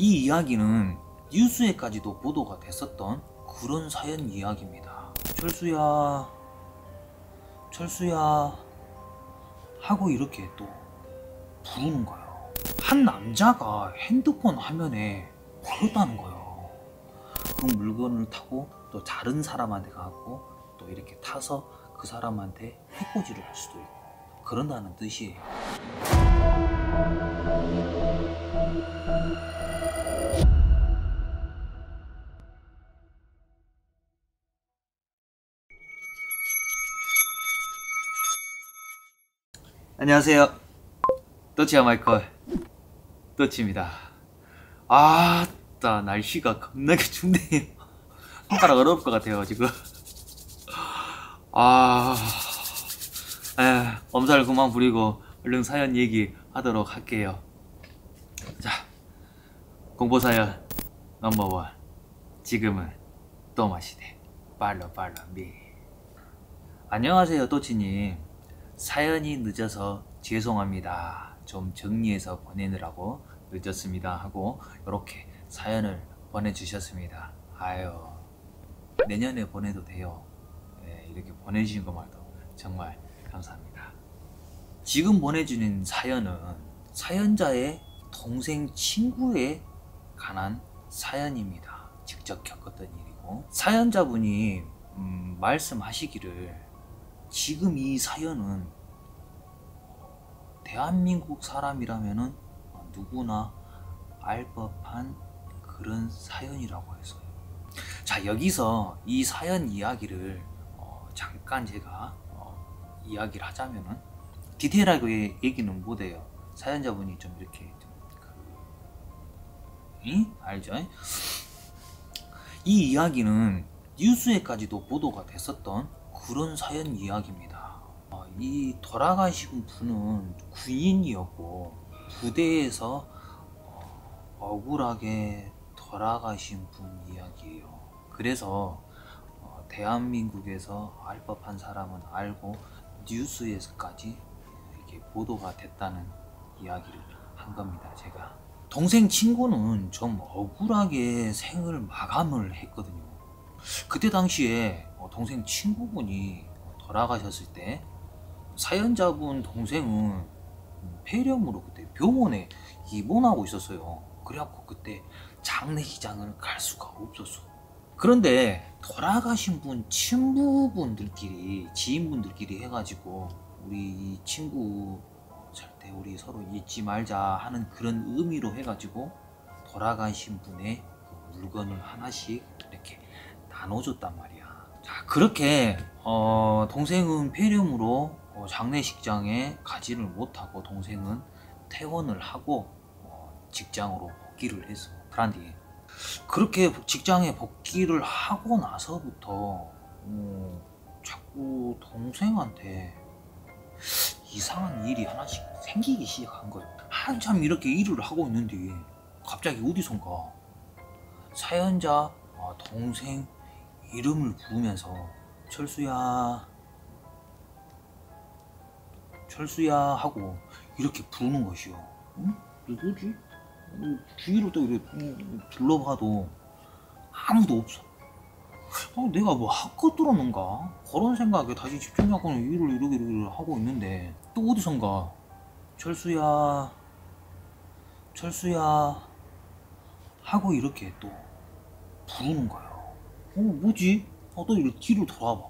이 이야기는 뉴스에까지도 보도가 됐었던 그런 사연 이야기입니다. 철수야, 철수야 하고 이렇게 또 부르는 거예요. 한 남자가 핸드폰 화면에 걸었다는 거예요. 그 물건을 타고 또 다른 사람한테 가고 또 이렇게 타서 그 사람한테 해코지를 할 수도 있고 그런다는 뜻이에요. 안녕하세요. 떠치야 마이클. 떠치입니다. 아 따 날씨가 겁나게 춥네요. 손가락 어려울 것 같아요 지금. 아, 에, 엄살 그만 부리고 얼른 사연 얘기 하도록 할게요. 자, 공포사연 넘버원. 지금은 또 마시네. 빨로 빨로 미. 안녕하세요 또치님. 사연이 늦어서 죄송합니다. 좀 정리해서 보내느라고 늦었습니다. 하고 이렇게 사연을 보내주셨습니다. 아유 내년에 보내도 돼요. 네, 이렇게 보내주신 것만도 정말 감사합니다. 지금 보내주는 사연은 사연자의 동생 친구에 관한 사연입니다. 직접 겪었던 일이고 사연자분이 음, 말씀하시기를 지금 이 사연은 대한민국 사람이라면은 누구나 알 법한 그런 사연이라고 했어요. 자 여기서 이 사연 이야기를 어, 잠깐 제가 어, 이야기를 하자면은 디테일하게 얘기는 못해요. 사연자분이 좀 이렇게 이? 알죠? 이 이야기는 뉴스에까지도 보도가 됐었던 그런 사연 이야기입니다. 어, 이 돌아가신 분은 군인이었고 부대에서 어, 억울하게 돌아가신 분 이야기예요. 그래서 어, 대한민국에서 알 법한 사람은 알고 뉴스에서까지 이렇게 보도가 됐다는 이야기를 한 겁니다. 제가 동생 친구는 좀 억울하게 생을 마감을 했거든요. 그때 당시에 어, 동생 친구분이 돌아가셨을 때 사연자분 동생은 폐렴으로 그때 병원에 입원하고 있었어요. 그래갖고 그때 장례식장을 갈 수가 없었어. 그런데 돌아가신 분 친구분들끼리 지인분들끼리 해가지고 우리 이 친구 우리 서로 잊지 말자 하는 그런 의미로 해가지고 돌아가신 분의 그 물건을 하나씩 이렇게 나눠줬단 말이야. 자 그렇게 어, 동생은 폐렴으로 어, 장례식장에 가지를 못하고 동생은 퇴원을 하고 어, 직장으로 복귀를 했어. 그란디 그렇게 직장에 복귀를 하고 나서부터 어, 자꾸 동생한테 이상한 일이 하나씩 생기기 시작한 거예요. 한참 이렇게 일을 하고 있는데 갑자기 어디선가 사연자 어, 동생 이름을 부르면서 철수야 철수야 하고 이렇게 부르는 것이요. 응? 누구지? 어, 주위를 또 둘러봐도 아무도 없어. 어, 내가 뭐 학교 들었는가? 그런 생각에 다시 집중 잡고 일을 이렇게 하고 있는데 또 어디선가 철수야 철수야 하고 이렇게 또 부르는 거예요. 어 뭐지? 어, 또 이렇게 뒤로 돌아봐.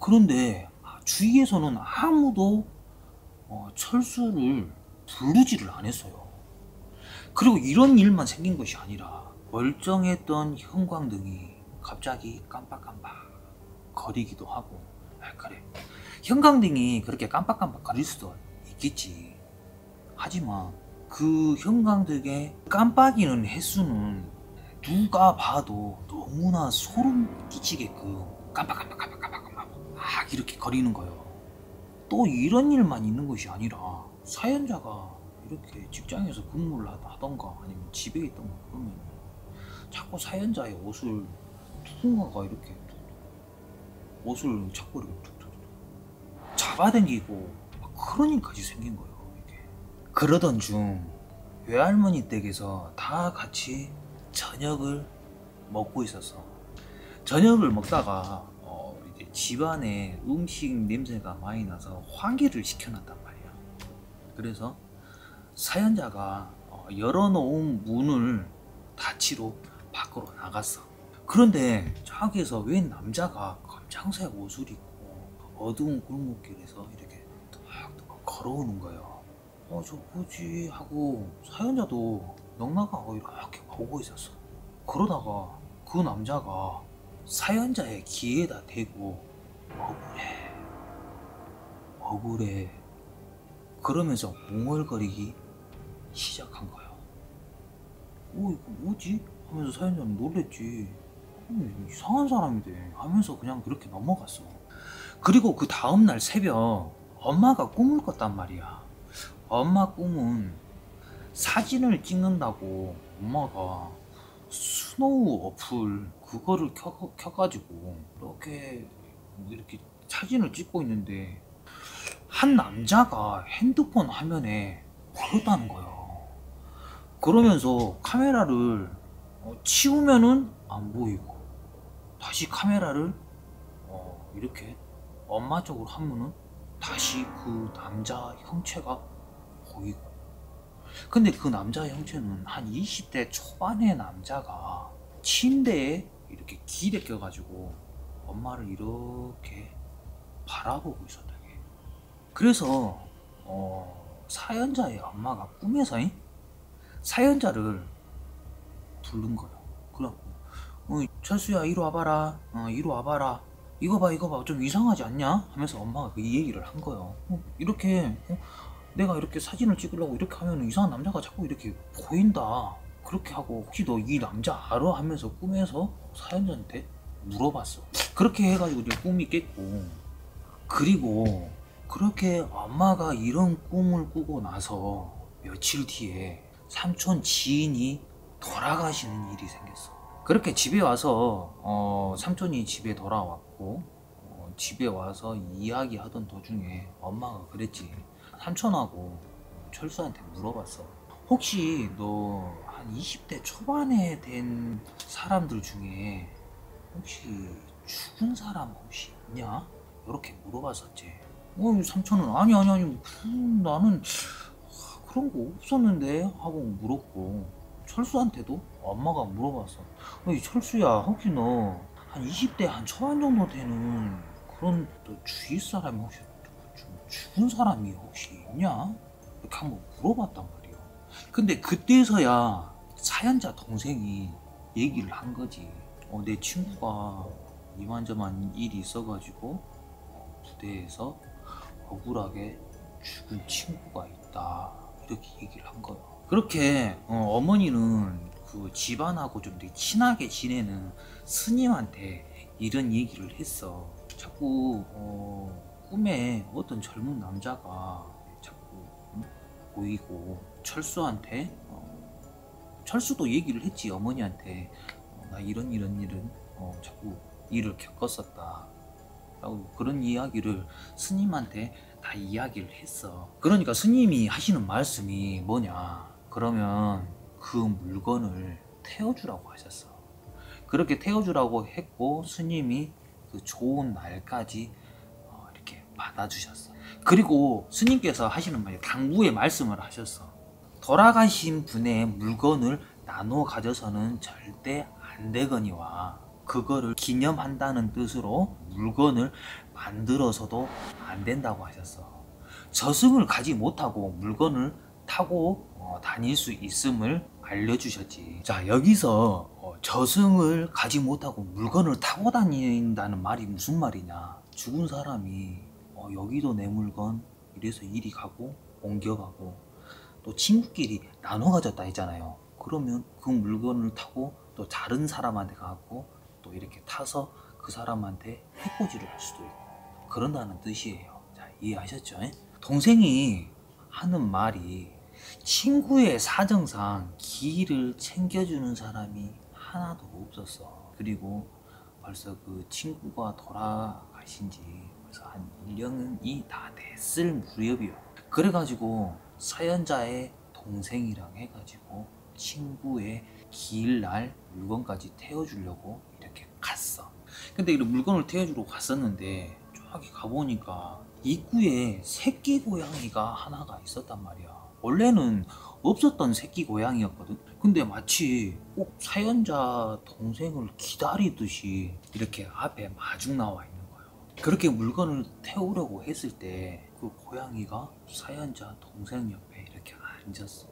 그런데 주위에서는 아무도 어, 철수를 부르지를 않았어요. 그리고 이런 일만 생긴 것이 아니라 멀쩡했던 형광등이 갑자기 깜빡깜빡 거리기도 하고 아, 그래. 형광등이 그렇게 깜빡깜빡 거릴 수도 있겠지. 하지만 그 형광등의 깜빡이는 횟수는 누가 봐도 너무나 소름 끼치게끔 깜빡깜빡 깜빡깜빡 깜빡 막 이렇게 거리는 거예요. 또 이런 일만 있는 것이 아니라 사연자가 이렇게 직장에서 근무를 하던가 아니면 집에 있던가 그러면 자꾸 사연자의 옷을 누군가가 이렇게 옷을 자꾸 이렇게 잡아당기고 그런 일까지 생긴 거예요 이게. 그러던 중 외할머니 댁에서 다 같이 저녁을 먹고 있었어. 저녁을 먹다가 어, 이제 집안에 음식 냄새가 많이 나서 환기를 시켜놨단 말이야. 그래서 사연자가 어, 열어놓은 문을 닫히러 밖으로 나갔어. 그런데 저기에서 웬 남자가 검정색 옷을 입고 어두운 골목길에서 이렇게 탁 걸어오는 거예요. 어, 저 뭐지? 하고 사연자도 넉나가고 이렇게 보고 있었어. 그러다가 그 남자가 사연자의 귀에다 대고 억울해. 억울해. 그러면서 웅얼거리기 시작한 거야. 오, 이거 뭐지? 하면서 사연자는 놀랬지. 음, 이상한 사람이네. 하면서 그냥 그렇게 넘어갔어. 그리고 그 다음날 새벽 엄마가 꿈을 꿨단 말이야. 엄마 꿈은 사진을 찍는다고 엄마가 스노우 어플 그거를 켜, 켜가지고 이렇게 뭐 이렇게 사진을 찍고 있는데 한 남자가 핸드폰 화면에 보였다는 거예요. 그러면서 카메라를 어, 치우면은 안 보이고 다시 카메라를? 어, 이렇게 엄마 쪽으로 하면은 다시 그 남자 형체가 보이고. 근데 그 남자 형체는 한 20대 초반의 남자가 침대에 이렇게 기대 껴 가지고 엄마를 이렇게 바라보고 있었다 게. 그래서 어, 사연자의 엄마가 꿈에서 잉? 사연자를 부른 거야 그래갖고 어, 철수야 이리 와봐라. 어, 이리 와봐라. 이거 봐 이거 봐. 좀 이상하지 않냐? 하면서 엄마가 그 얘기를 한 거예요. 어, 이렇게 어, 내가 이렇게 사진을 찍으려고 이렇게 하면 이상한 남자가 자꾸 이렇게 보인다. 그렇게 하고 혹시 너 이 남자 알아? 하면서 꿈에서 사연자한테 물어봤어. 그렇게 해가지고 이제 꿈이 깼고. 그리고 그렇게 엄마가 이런 꿈을 꾸고 나서 며칠 뒤에 삼촌 지인이 돌아가시는 일이 생겼어 그렇게 집에 와서 어, 삼촌이 집에 돌아왔고 어, 집에 와서 이야기하던 도중에 엄마가 그랬지. 삼촌하고 철수한테 물어봤어. 혹시 너 한 20대 초반에 된 사람들 중에 혹시 죽은 사람 혹시 있냐? 이렇게 물어봤었지. 어 삼촌은 아니 아니 아니 음, 나는 아, 그런 거 없었는데 하고 물었고 철수한테도 엄마가 물어봤어 어 이 철수야 혹시 너 한 20대 한 초반 정도 되는 그런 또 주위 사람이 혹시 좀 죽은 사람이 혹시 있냐? 이렇게 한번 물어봤단 말이야 근데 그때서야 사연자 동생이 얘기를 한 거지. 어, 내 친구가 이만저만 일이 있어가지고 어, 부대에서 억울하게 죽은 친구가 있다. 이렇게 얘기를 한 거야. 그렇게 어, 머니는 그 집안하고 좀 되게 친하게 지내는 스님한테 이런 얘기를 했어. 자꾸 어, 꿈에 어떤 젊은 남자가 자꾸 음, 보이고 철수한테 어, 철수도 얘기를 했지 어머니한테. 어, 나 이런 이런 일은 어, 자꾸 일을 겪었었다. 라고 그런 이야기를 스님한테 다 이야기를 했어. 그러니까 스님이 하시는 말씀이 뭐냐? 그러면 그 물건을 태워주라고 하셨어. 그렇게 태워주라고 했고 스님이 그 좋은 날까지 어, 이렇게 받아주셨어. 그리고 스님께서 하시는 말이 당부의 말씀을 하셨어. 돌아가신 분의 물건을 나눠 가져서는 절대 안 되거니와 그거를 기념한다는 뜻으로 물건을 만들어서도 안 된다고 하셨어. 저승을 가지 못하고 물건을 타고 어, 다닐 수 있음을 알려주셨지 자 여기서 어, 저승을 가지 못하고 물건을 타고 다닌다는 말이 무슨 말이냐 죽은 사람이 어, 여기도 내 물건 이래서 이리 가고 옮겨가고 또 친구끼리 나눠 가졌다 했잖아요. 그러면 그 물건을 타고 또 다른 사람한테 가고 또 이렇게 타서 그 사람한테 해코지를 할 수도 있고 그런다는 뜻이에요. 자 이해하셨죠? 예? 동생이 하는 말이 친구의 사정상 기를 챙겨주는 사람이 하나도 없었어. 그리고 벌써 그 친구가 돌아가신 지 벌써 한 1년이 다 됐을 무렵이요. 그래가지고 사연자의 동생이랑 해가지고 친구의 기일날 물건까지 태워주려고 이렇게 갔어. 근데 이 물건을 태워주러 갔었는데 저기 가보니까 입구에 새끼 고양이가 하나가 있었단 말이야. 원래는 없었던 새끼 고양이였거든. 근데 마치 꼭 사연자 동생을 기다리듯이 이렇게 앞에 마중 나와 있는 거예요. 그렇게 물건을 태우려고 했을 때 그 고양이가 사연자 동생 옆에 이렇게 앉았어.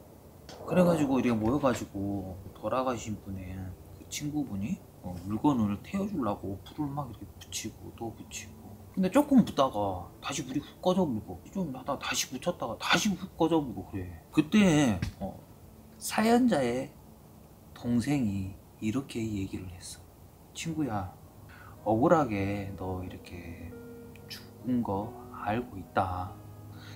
그래가지고 이렇게 모여가지고 돌아가신 분의 그 친구분이 어, 물건을 태워주려고 불을 막 이렇게 붙이고 또 붙이고 근데 조금 붙다가 다시 불이 훅 꺼져버리고 좀 하다가 다시 붙였다가 다시 훅 꺼져버리고 그래. 그때 어, 사연자의 동생이 이렇게 얘기를 했어 친구야 억울하게 너 이렇게 죽은 거 알고 있다.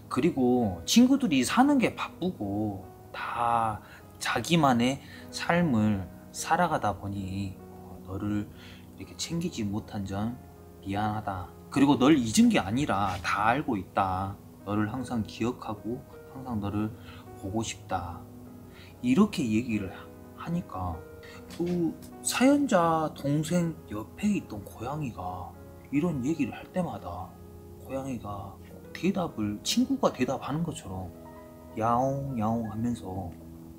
그리고 친구들이 사는 게 바쁘고 다 자기만의 삶을 살아가다 보니 어, 너를 이렇게 챙기지 못한 점 미안하다. 그리고 널 잊은 게 아니라 다 알고 있다. 너를 항상 기억하고 항상 너를 보고 싶다. 이렇게 얘기를 하니까 그 사연자 동생 옆에 있던 고양이가 이런 얘기를 할 때마다 고양이가 대답을 친구가 대답하는 것처럼 야옹 야옹 하면서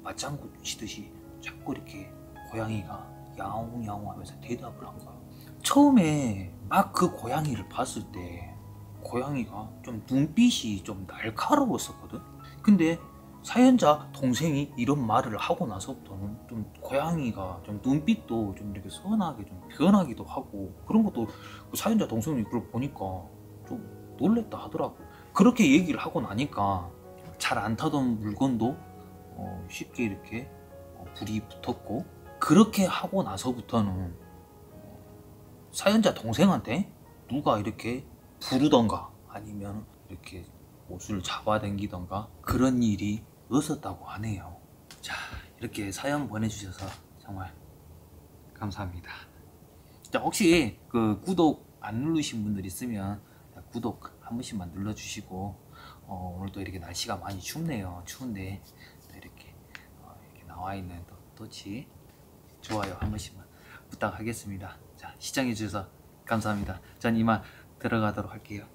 맞장구 치듯이 자꾸 이렇게 고양이가 야옹 야옹 하면서 대답을 한 거야. 처음에 막 그 고양이를 봤을 때 고양이가 좀 눈빛이 좀 날카로웠었거든. 근데 사연자 동생이 이런 말을 하고 나서부터는 좀 고양이가 좀 눈빛도 좀 이렇게 선하게 좀 변하기도 하고 그런 것도 그 사연자 동생이 그걸 보니까 좀 놀랬다 하더라고. 그렇게 얘기를 하고 나니까 잘 안 타던 물건도 어, 쉽게 이렇게 어, 불이 붙었고 그렇게 하고 나서부터는 어, 사연자 동생한테 누가 이렇게 부르던가 아니면 이렇게 옷을 잡아당기던가 그런 일이 없었다고 하네요. 자 이렇게 사연 보내주셔서 정말 감사합니다. 자 혹시 그 구독 안 누르신 분들 있으면 구독 한 번씩만 눌러주시고 어, 오늘도 이렇게 날씨가 많이 춥네요. 추운데 또 이렇게, 어, 이렇게 나와 있는 또 토치 좋아요 한 번씩만 부탁하겠습니다. 자 시청해 주셔서 감사합니다. 전 이만 들어가도록 할게요.